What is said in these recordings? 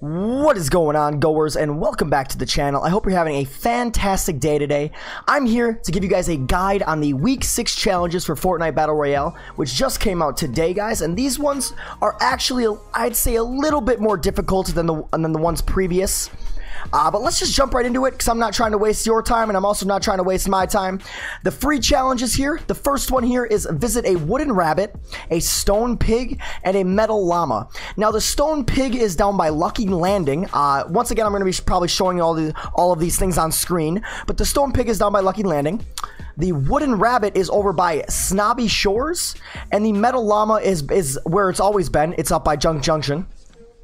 What is going on, goers, and welcome back to the channel. I hope you're having a fantastic day today. I'm here to give you guys a guide on the Week 6 challenges for Fortnite Battle Royale, which just came out today, guys, and these ones are actually, I'd say, a little bit more difficult than the, than the ones previous. Uh, but let's just jump right into it because I'm not trying to waste your time and I'm also not trying to waste my time. The free challenges here. The first one here is visit a wooden rabbit, a stone pig, and a metal llama. Now the stone pig is down by Lucky Landing. Uh, once again, I'm going to be probably showing you all, the, all of these things on screen, but the stone pig is down by Lucky Landing. The wooden rabbit is over by Snobby Shores, and the metal llama is is where it's always been. It's up by Junk Junction.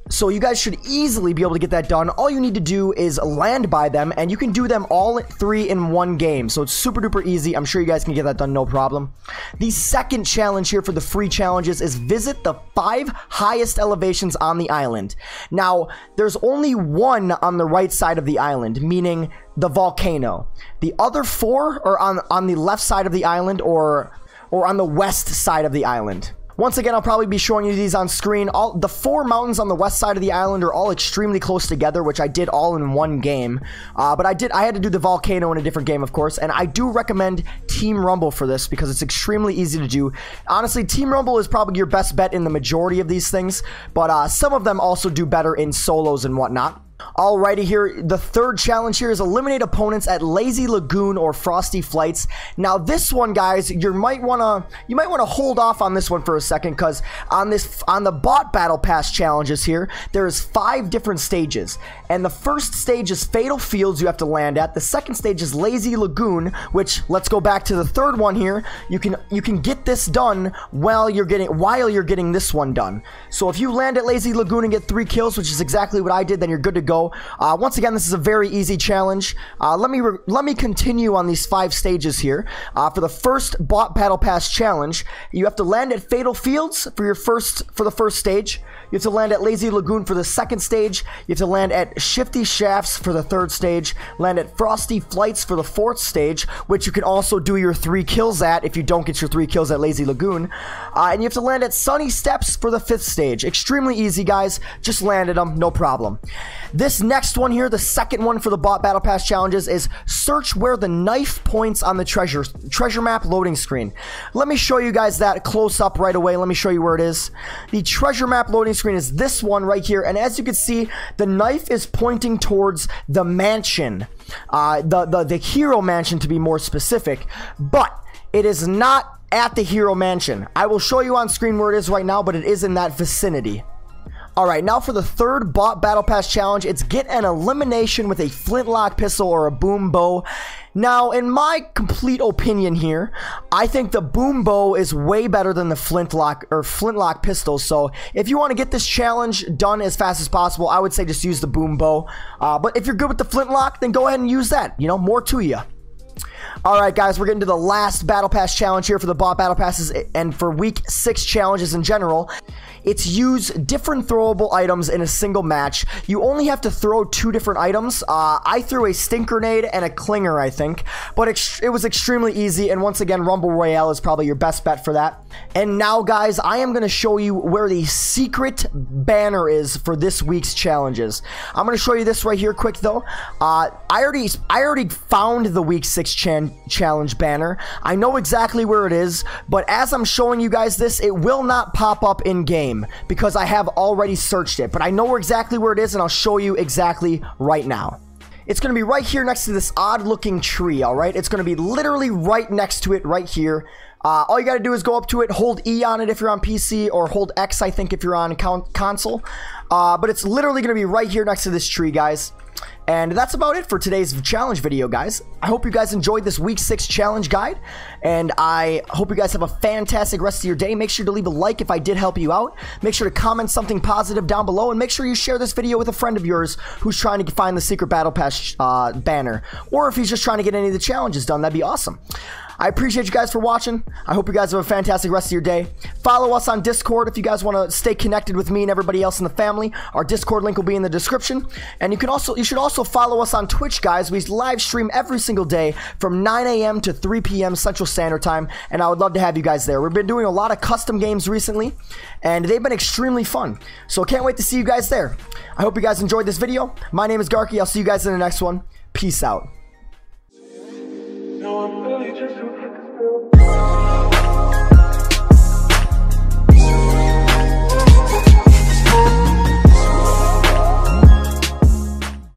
So you guys should easily be able to get that done. All you need to do is land by them, and you can do them all three in one game. So it's super duper easy. I'm sure you guys can get that done no problem. The second challenge here for the free challenges is visit the five highest elevations on the island. Now, there's only one on the right side of the island, meaning the volcano. The other four are on, on the left side of the island or, or on the west side of the island. Once again, I'll probably be showing you these on screen. All The four mountains on the west side of the island are all extremely close together, which I did all in one game. Uh, but I did I had to do the volcano in a different game, of course, and I do recommend Team Rumble for this because it's extremely easy to do. Honestly, Team Rumble is probably your best bet in the majority of these things, but uh, some of them also do better in solos and whatnot. Alrighty here, the third challenge here is eliminate opponents at Lazy Lagoon or Frosty Flights. Now this one, guys, you might wanna you might wanna hold off on this one for a second because on this on the bot battle pass challenges here, there's five different stages, and the first stage is Fatal Fields you have to land at. The second stage is Lazy Lagoon, which let's go back to the third one here. You can you can get this done while you're getting while you're getting this one done. So if you land at Lazy Lagoon and get three kills, which is exactly what I did, then you're good to go. Uh, once again, this is a very easy challenge. Uh, let me let me continue on these five stages here. Uh, for the first bot battle pass challenge, you have to land at Fatal Fields for your first for the first stage. You have to land at Lazy Lagoon for the second stage. You have to land at Shifty Shafts for the third stage. Land at Frosty Flights for the fourth stage, which you can also do your three kills at if you don't get your three kills at Lazy Lagoon. Uh, and you have to land at Sunny Steps for the fifth stage. Extremely easy, guys. Just landed them, no problem. This next one here, the second one for the bot battle pass challenges is search where the knife points on the treasure treasure map loading screen. Let me show you guys that close up right away. Let me show you where it is. The treasure map loading screen is this one right here. And as you can see, the knife is pointing towards the mansion. Uh, the, the, the hero mansion to be more specific. But it is not at the hero mansion. I will show you on screen where it is right now, but it is in that vicinity. Alright, now for the third bot battle pass challenge, it's get an elimination with a flintlock pistol or a boom bow. Now, in my complete opinion here, I think the boom bow is way better than the flintlock or flintlock pistol. So if you want to get this challenge done as fast as possible, I would say just use the boom bow. Uh, but if you're good with the flintlock, then go ahead and use that. You know, more to you. Alright guys, we're getting to the last Battle Pass challenge here for the bot Battle Passes and for week 6 challenges in general. It's use different throwable items in a single match. You only have to throw two different items. Uh, I threw a stink grenade and a clinger, I think, but it was extremely easy. And once again, Rumble Royale is probably your best bet for that. And now, guys, I am going to show you where the secret banner is for this week's challenges. I'm going to show you this right here quick, though. Uh, I already I already found the week six challenge banner. I know exactly where it is, but as I'm showing you guys this, it will not pop up in game because I have already searched it, but I know exactly where it is and I'll show you exactly right now. It's going to be right here next to this odd looking tree, alright? It's going to be literally right next to it right here. Uh, all you got to do is go up to it, hold E on it if you're on PC, or hold X, I think, if you're on con console. Uh, but it's literally going to be right here next to this tree, guys. And that's about it for today's challenge video, guys. I hope you guys enjoyed this week six challenge guide. And I hope you guys have a fantastic rest of your day. Make sure to leave a like if I did help you out. Make sure to comment something positive down below. And make sure you share this video with a friend of yours who's trying to find the secret battle pass uh, banner. Or if he's just trying to get any of the challenges done, that'd be awesome. I appreciate you guys for watching. I hope you guys have a fantastic rest of your day. Follow us on Discord if you guys want to stay connected with me and everybody else in the family. Our Discord link will be in the description. And you can also you should also follow us on Twitch, guys. We live stream every single day from 9 a.m. to 3 p.m. Central Standard Time, and I would love to have you guys there. We've been doing a lot of custom games recently, and they've been extremely fun. So I can't wait to see you guys there. I hope you guys enjoyed this video. My name is Garke. I'll see you guys in the next one. Peace out. No,